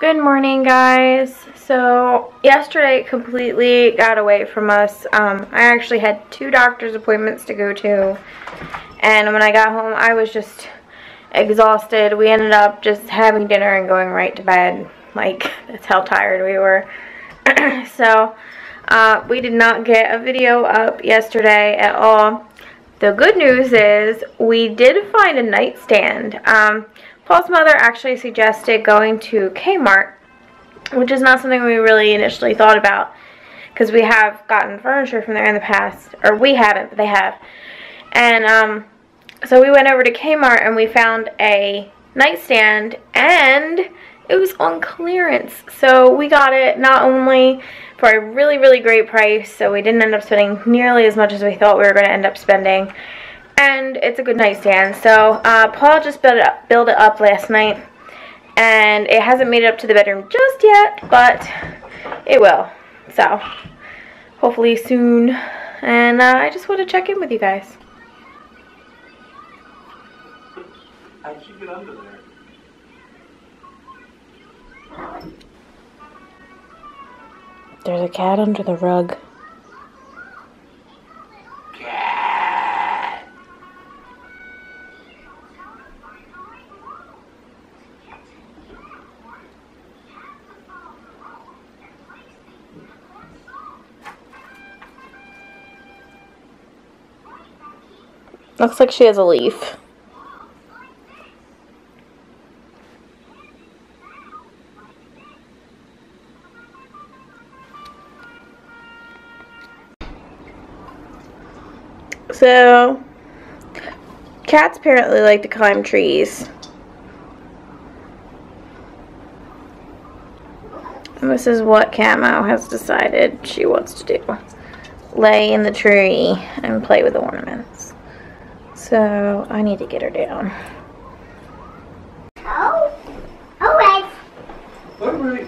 Good morning guys. So yesterday completely got away from us. Um, I actually had two doctor's appointments to go to and when I got home I was just exhausted. We ended up just having dinner and going right to bed. Like that's how tired we were. so uh, we did not get a video up yesterday at all. The good news is we did find a nightstand. Um, Paul's mother actually suggested going to Kmart, which is not something we really initially thought about because we have gotten furniture from there in the past, or we haven't, but they have. And um, so we went over to Kmart and we found a nightstand and it was on clearance. So we got it not only for a really, really great price, so we didn't end up spending nearly as much as we thought we were going to end up spending, and it's a good nightstand. So uh, Paul just built it, up, built it up last night, and it hasn't made it up to the bedroom just yet, but it will. So hopefully soon. And uh, I just want to check in with you guys. Under there? There's a cat under the rug. Looks like she has a leaf. So, cats apparently like to climb trees. And this is what Camo has decided she wants to do. Lay in the tree and play with the ornaments. So, I need to get her down. Oh, alright. All right.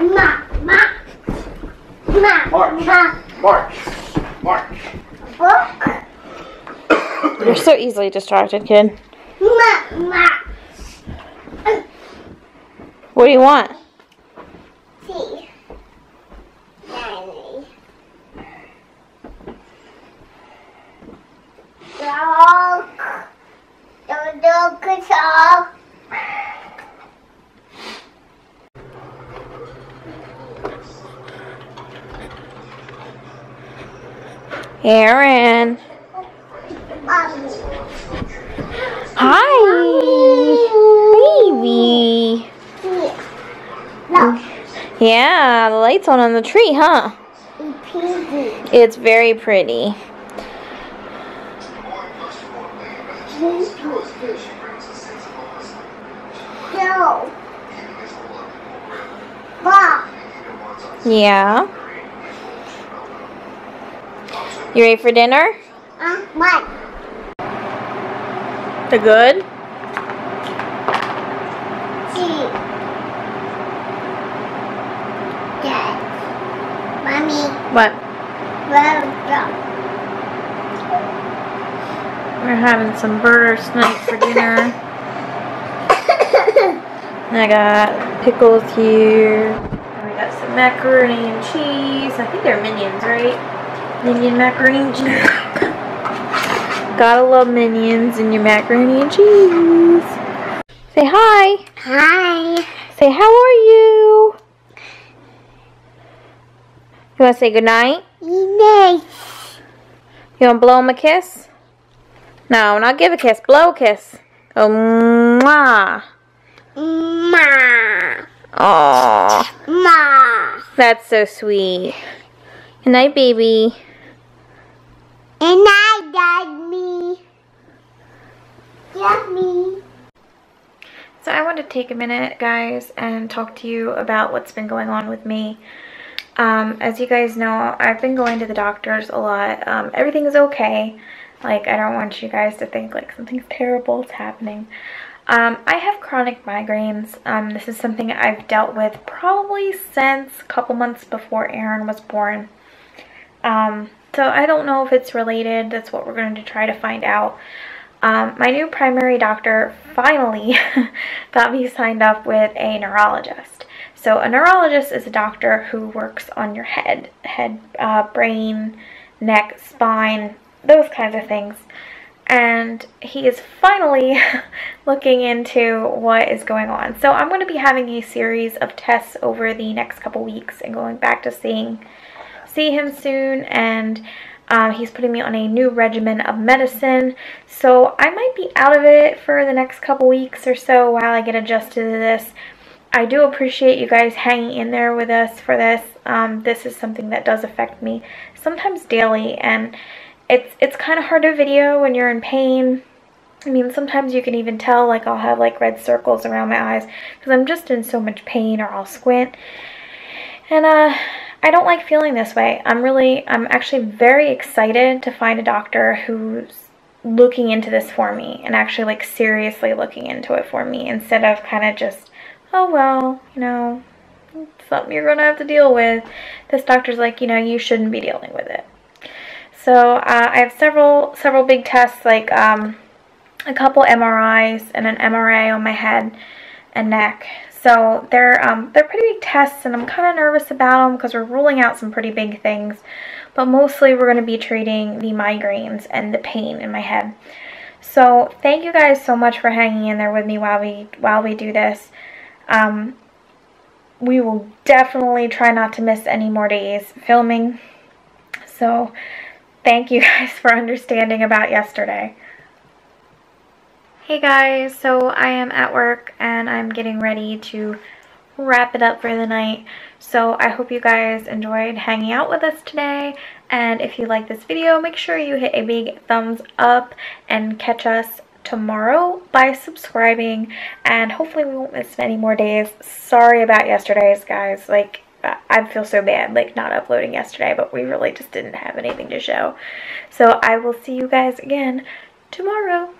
Ma, ma, ma, March. ma, March. March. book, You're so easily distracted, kid. ma, ma, What do you want? tea. Nanny. Dog. The dog is all. Erin. Hi. Baby. Yeah, the light's on on the tree, huh? It's very pretty. No. Yeah. You ready for dinner? Uh, what? The good? Tea. Dad. Mommy. What? We're having some burgers tonight for dinner. And I got pickles here. And we got some macaroni and cheese. I think they're minions, right? Minion macaroni and cheese. Gotta love minions and your macaroni and cheese. Say hi. Hi. Say how are you? You wanna say goodnight? Nice. You wanna blow him a kiss? No, not give a kiss. Blow a kiss. Go mwah. Ma. Aww. Ma. That's so sweet. Good night, baby. And I got me. Got me. So I want to take a minute, guys, and talk to you about what's been going on with me. Um, as you guys know, I've been going to the doctors a lot. Um, everything is okay. Like, I don't want you guys to think like something's terrible is happening. Um, I have chronic migraines. Um, this is something I've dealt with probably since a couple months before Erin was born. Um, so I don't know if it's related. That's what we're going to try to find out. um, my new primary doctor finally got me signed up with a neurologist. So a neurologist is a doctor who works on your head, head, uh, brain, neck, spine, those kinds of things. And he is finally looking into what is going on. So I'm going to be having a series of tests over the next couple weeks and going back to seeing see him soon and um, he's putting me on a new regimen of medicine. So I might be out of it for the next couple weeks or so while I get adjusted to this. I do appreciate you guys hanging in there with us for this. Um, this is something that does affect me sometimes daily and it's it's kind of hard to video when you're in pain. I mean, sometimes you can even tell, like, I'll have, like, red circles around my eyes because I'm just in so much pain or I'll squint. And, uh, I don't like feeling this way. I'm really, I'm actually very excited to find a doctor who's looking into this for me and actually, like, seriously looking into it for me instead of kind of just, oh, well, you know, something you're going to have to deal with. This doctor's like, you know, you shouldn't be dealing with it. So uh, I have several several big tests like um, a couple MRIs and an MRA on my head and neck. So they're um, they're pretty big tests, and I'm kind of nervous about them because we're ruling out some pretty big things. But mostly we're going to be treating the migraines and the pain in my head. So thank you guys so much for hanging in there with me while we while we do this. Um, we will definitely try not to miss any more days filming. So thank you guys for understanding about yesterday. Hey guys, so I am at work and I'm getting ready to wrap it up for the night. So I hope you guys enjoyed hanging out with us today. And if you like this video, make sure you hit a big thumbs up and catch us tomorrow by subscribing. And hopefully we won't miss any more days. Sorry about yesterday's, guys. Like, I feel so bad like not uploading yesterday, but we really just didn't have anything to show. So I will see you guys again tomorrow.